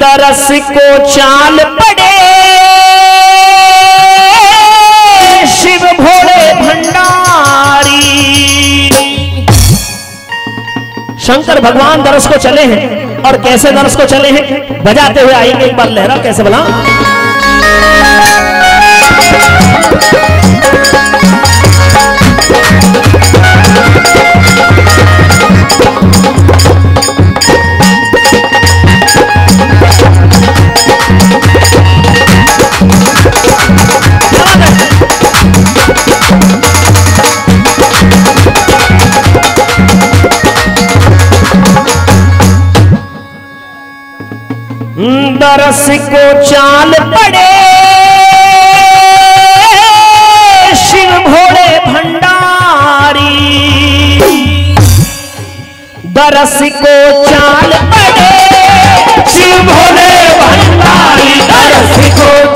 दरस को चाल पड़े। शिव भोले भंडारी। शंकर भगवान दरस को चले हैं और कैसे दरस को चले हैं? बजाते हुए आएँगे एक बार लहरा कैसे बोला बरस को चाल पड़े। शिव भोले भंडारी। बरस को चाल पड़े। शिव भोले भंडारी, बरस को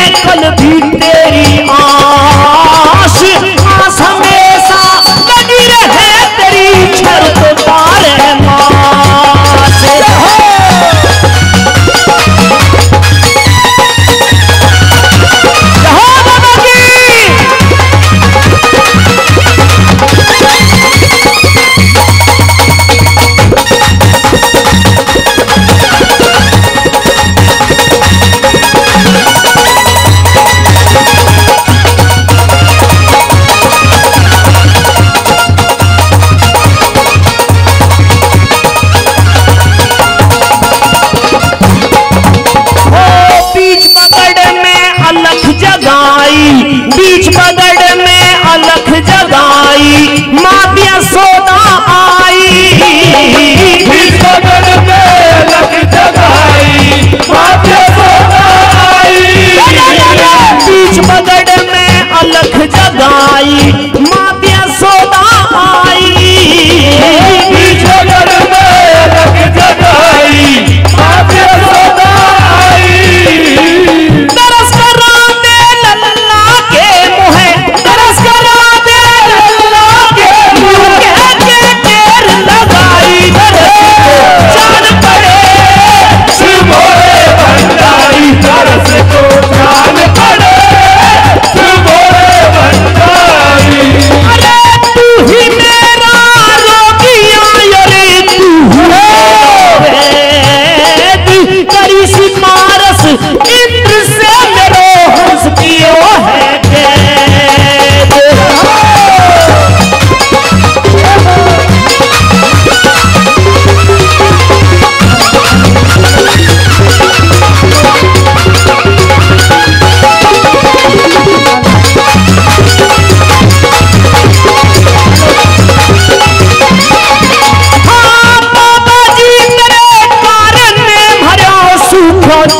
देखल भी तेरी आ आई बीच बगड़ में अलख जगाई। माफिया सोना आई। बीच बगड़ में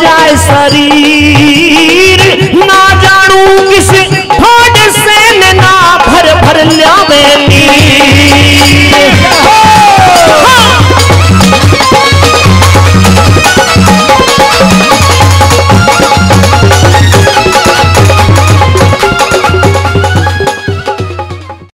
जाए शरीर